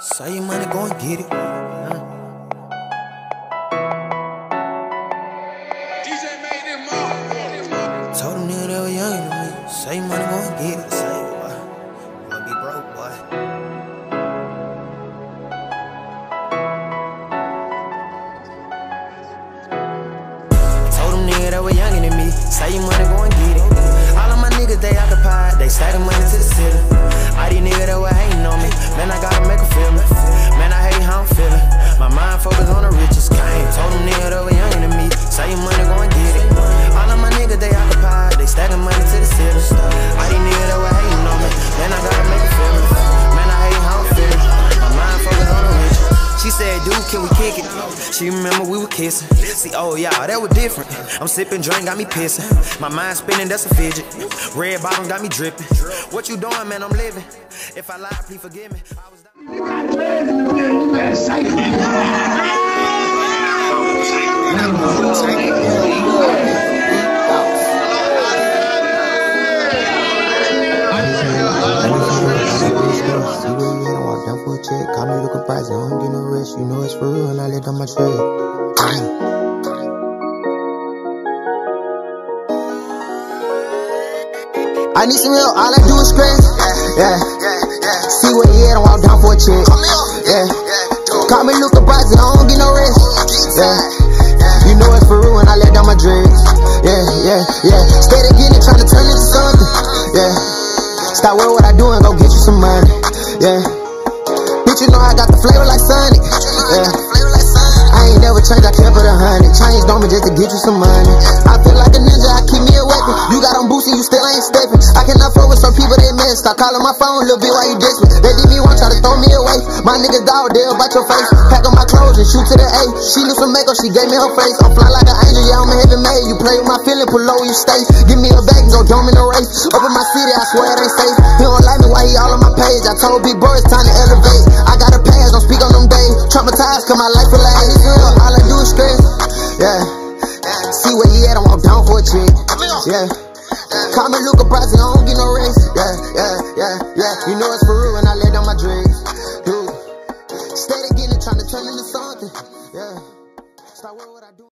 Say your money, go and get it. Huh? DJ made up. Told them nigga they were younger than me. Say your money, go and get it. Say, boy, be broke, boy. Told them nigga that were younger than me. Say your money, can we kick it? She remember we were kissing. See, oh, yeah, that was different. I'm sipping drink, got me pissing. My mind spinning, that's a fidget. Red bottom got me dripping. What you doing, man? I'm living. If I lie, please forgive me. Down for a check. Call me Luca Brasi, I don't get no rest. You know it's for real, and I let on my tread. I need some help, all I do is stress. Yeah, yeah, yeah. See where you at, I walk down for a check. Yeah, Call me Luca Brasi, I don't get no rest. Yeah, You know it's for real, and I let down my dreads. Yeah, yeah, yeah. Steady getting it, trying to turn into something. Yeah. Stop worrying what I do and go get you some money. Yeah. Bitch, you know I got the flavor like Sonic. Yeah. I ain't never changed, I kept it a hundred. Changed on me just to get you some money. I feel like a ninja, I keep me a weapon. You got on boosting, you still ain't stepping. I cannot flow with some people, they mess. call on my phone, little bit why you me. They did me one, try to throw me away. My niggas dog, they about your face. Pack on my clothes and shoot to the A. She knew some makeup, she gave me her face. I'm fly like an angel, yeah, I'm a heaven made. You play with my feeling, pull low, you stay. Give me a bag, and go dome in the race. Up in my city, I swear it ain't safe. He don't like me, why he all on my page? I told Big Boy it's time to elevate. I got a pass, don't speak on them days. Traumatized, cause my life last. All I do is stress. Yeah. See where he at, I walk down for a chick. Yeah. Call me Luca Brasi, I don't get no rest. Yeah, yeah, yeah, yeah. You know it's for real when I lay down my dregs. Dude. Steady getting it, trying to turn into something. Yeah. Stop worrying what I do.